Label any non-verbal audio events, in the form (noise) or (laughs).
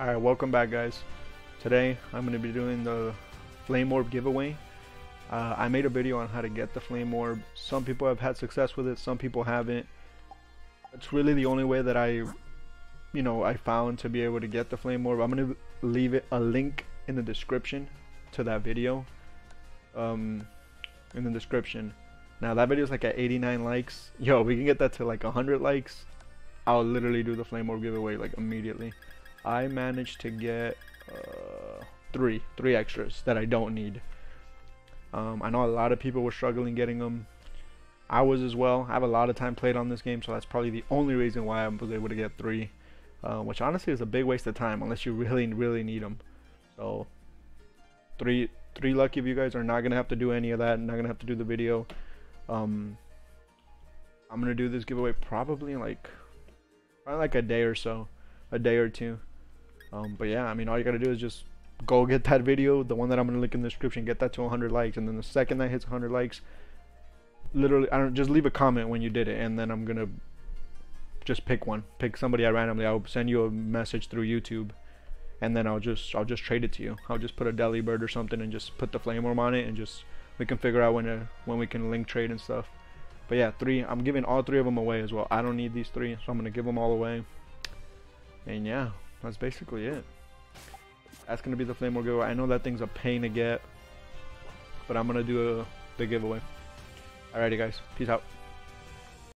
Alright, welcome back guys. Today I'm going to be doing the Flame Orb giveaway. Uh, I made a video on how to get the Flame Orb. Some people have had success with it, some people haven't. It's really the only way that I, you know, I found to be able to get the Flame Orb. I'm going to leave it a link in the description to that video. Um, in the description. Now that video is like at 89 likes. Yo, we can get that to like 100 likes. I'll literally do the Flame Orb giveaway like immediately. I managed to get uh, three, three extras that I don't need. Um, I know a lot of people were struggling getting them. I was as well. I have a lot of time played on this game, so that's probably the only reason why I was able to get three. Uh, which honestly is a big waste of time unless you (laughs) really, really need them. So, three, three lucky of you guys are not gonna have to do any of that. And not gonna have to do the video. Um, I'm gonna do this giveaway probably in like, probably like a day or so, a day or two. Um, but yeah, I mean, all you gotta do is just go get that video, the one that I'm gonna link in the description, get that to 100 likes, and then the second that hits 100 likes, literally, I don't just leave a comment when you did it, and then I'm gonna just pick one, pick somebody I randomly. I'll send you a message through YouTube, and then I'll just I'll just trade it to you. I'll just put a Delibird or something and just put the flame orb on it, and just we can figure out when to, when we can link trade and stuff. But yeah, three. I'm giving all three of them away as well. I don't need these three, so I'm gonna give them all away. And yeah, that's basically it. That's gonna be the flame orb giveaway. I know that thing's a pain to get, but I'm gonna do a big giveaway. Alrighty guys, peace out.